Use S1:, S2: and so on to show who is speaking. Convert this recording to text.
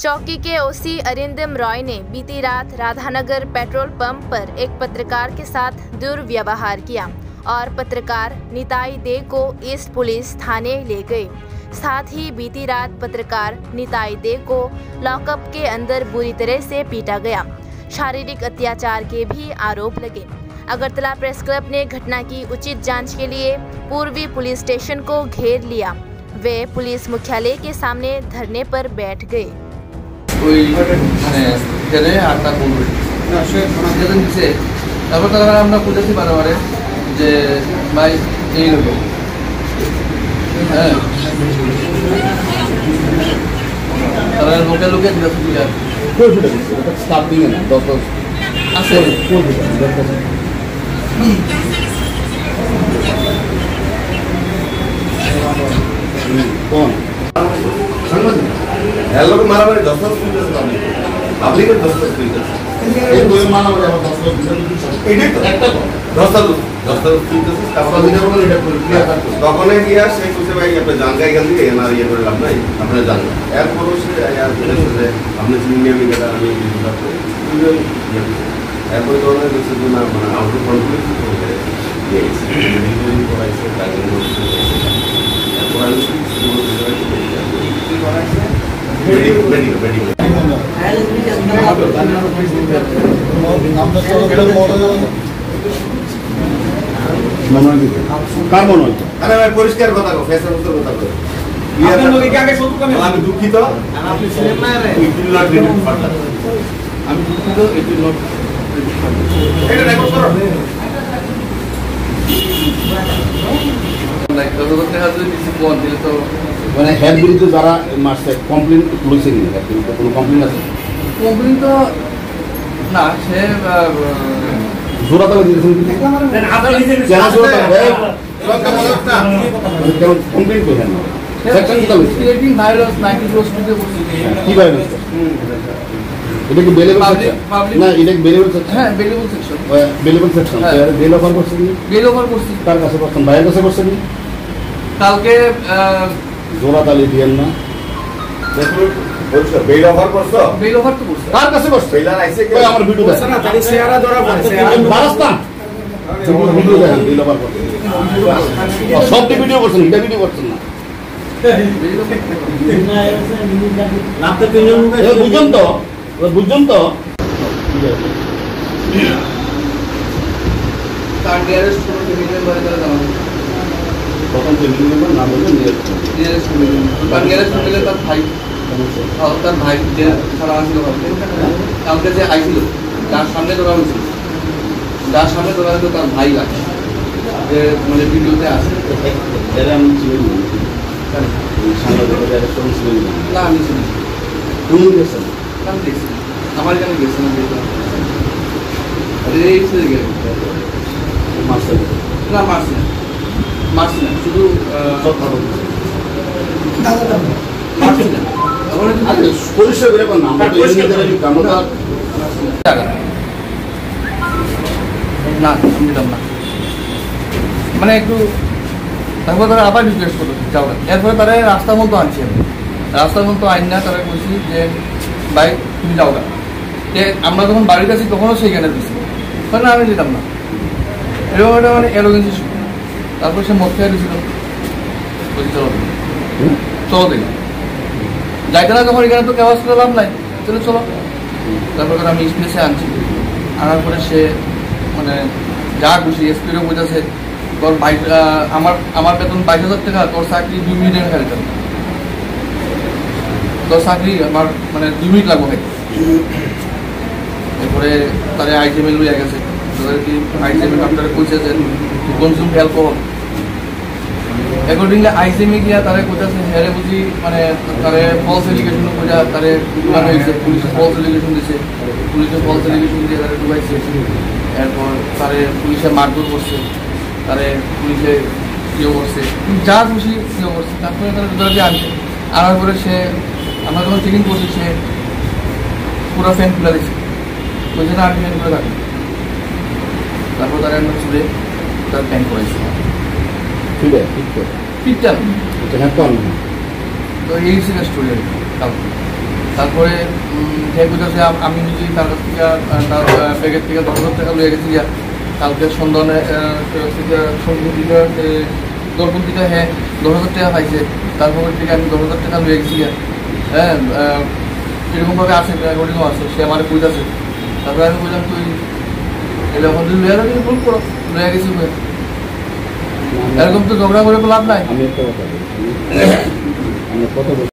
S1: चौकी के ओसी अरिंदम रॉय ने बीती रात राधानगर पेट्रोल पंप पर एक पत्रकार के साथ दुर्व्यवहार किया और पत्रकार निताई दे को ईस्ट पुलिस थाने ले गए। साथ ही बीती रात पत्रकार निताई दे को लॉकअप के अंदर बुरी तरह से पीटा गया। शारीरिक अत्याचार के भी आरोप लगे। अगरतला प्रेस क्लब ने घटना की उचित जाँच के लिए पूर्वी पुलिस स्टेशन को घेर लिया। वे पुलिस मुख्यालय के सामने धरने पर बैठ गए।
S2: ওই মানে আর তা বলবে যেদিন দিছে তারপর তারা আমরা খুঁজেছি বারে যে ভাই এইরকম। হ্যাঁ। তারা লোকে লোকে আছে।
S3: কোন?
S4: মারামারি দশ দশ মিনিট আছে পাবলিক পাবলিকের দশ আপনি ইয়ে আপনি আমি গেলে আমি এরপরে ধরনের মানে আউট অফ কন্ট্রোল করাইছে তার জন্য এরপর আমি মেডিকেল মেডিকেল মেডিকেল
S3: কার মনে হয়
S4: আরে ভাই পরিষ্কার কথা কো ফেসের মতো কথা কো? আমি দুঃখিত
S3: আমি দুঃখিত এটি নোট
S4: এটা রেকর্ড করো
S2: যতক্ষণ দেখা যদি কিছু কোন দিলে তো
S3: মানে হেড বিরুদ্ধে যারা মারছে কমপ্লেন লইছে নি হেড বিরুদ্ধে কোনো কমপ্লেন আছে
S2: কমপ্লেন তো না সে
S3: জোড়া তালা দিয়েছেন কি জোড়া তালা
S4: না
S3: কেন কমপ্লেন করেন সেকশন কি লইছে
S2: creating virus ninety close to করছি
S3: কি বাইরে এটা কি বেলেবল
S2: Public-
S3: সেকশন
S2: public-
S3: না এটা কি বেলেবল সেকশন
S2: হ্যাঁ বেলিবল সেকশন
S3: বেলেবল সেকশন
S2: হ্যাঁ।
S3: বেল অফার করছে
S2: বেল ওভার করছি
S3: তার কাছে করছেন ভাইয়ের কাছে করছেন
S2: কালকে
S3: জোড়া তালি দিয়েন না।
S4: দেখুন বলছো বেল অফার করছ?
S2: বেল ওভার তো করছে।
S3: কার কাছে করছে?
S4: বেলার আইছে কি?
S3: আমার ভিডিও করছেন এটা ভিডিও করছেন না। বুঝছেন তো। এবার তো।
S2: তার নিয়ারেস্ট কোনো ফ্যামিলির বাড়ি তারা জানানো
S3: প্রথম পেমেন্ট নেবেন না বলবেন
S2: নিয়ারেস্ট তার নিয়ারেস্ট তার ভাই তার ভাই যে সারা আসছিল কালকে। যে আইছিল তার সামনে ধরা হয়েছিল যার সামনে ধরা হয়েছিল তার ভাই লাগে যে মানে ভিডিওতে আছে।
S3: আমি যারা ছিলেন
S2: না। আমি শুনি
S3: কোন গেছেন
S2: আমি দেখছি আমার এখানে গেছে না দেখলাম এই ছেলে গেল না মারছি না। মারছি না শুধু মারছি না।
S3: পরিষ্কার করে
S2: না আমি দিতাম না। মানে একটু তারপর তারা আবার রিকোয়েস্ট করল যাও। না এরপরে তারা রাস্তার মতো আনছি। আমি রাস্তার মতো আইন না তারা বলছি যে বাইক তুমি যাও না। আমরা যখন বাড়িতে আছি তখনও সেইখানে দিচ্ছি না আমি দিতাম না। এরকম একটা মানে এরোগেন্সি তারপর সে মদ খেয়ে বলছি চলো দেখি। যাইতে না যখন এখানে তো কেওয়াজ করে লাভ নাই। তাহলে চলো। তারপর আমি স্পেসে আনছি। আনার পরে সে মানে যা খুশি স্পিডে বোঝাছে তোর বাইশ আমার আমার বেতন বাইশ হাজার টাকা তোর চাকরি দুই মিনিটের খালি যাবে তোর চাকরি আমার মানে দুই মিনিট লাগবে এরপরে তারা আইটেমেল লইয়া গেছে। তাদের কি আপনারা কইছে কনজিউম অ্যালকোহল অ্যাকর্ডিংলি আইসিএমে গিয়া তারা কোথাছে হেরে বুঝি মানে তারে ফলস এলিগেশন কইরা তারে ডুবানো হয়েছে, পুলিশে ফলস এলিগেশন দিছে। পুলিশে ফলস এলিগেশন দিয়ে তারে ডুবাইছে এরপর তারে পুলিশে মারধর করছে, তারে পুলিশে ইয়ে করছে। যা খুশি ইয়ে করছে, তারপরে তারা দুটাকে আনছে। আনার পরে সে, আমরা যখন চেকিং করছি, সে পুরো ফ্যান খুলে দিচ্ছে বলছে না আমি ফ্যান খুলে থাকি। তারপর তারা আমরা ছুড়ে তার ফ্যান করেছে।
S3: ঠিক আছে ঠিক আছে
S2: পিকটা
S3: এটা হ্যাঁ তো
S2: এই ছিল স্টোরি তারপরে সে আমি নিজেই তার কাছ থেকে তার ব্যাগের থেকে দশ হাজার টাকা লয়ে গেছি কালকে সন্ধানে দিকে দর্পণ থেকে হ্যাঁ দশ হাজার টাকা পাইছে। তারপর থেকে আমি দশ হাজার টাকা লয়ে গেছি হ্যাঁ এরকমভাবে আছে ওরকম আছে সে আমার বুঝেছে তারপরে আমি বললাম তুই এরকম তুই লয়ে যাবি ভুল করো, লয়ে গেছি। এরকম তো ঝগড়া করে লাভ নাই
S5: একটা কথা বলছি কত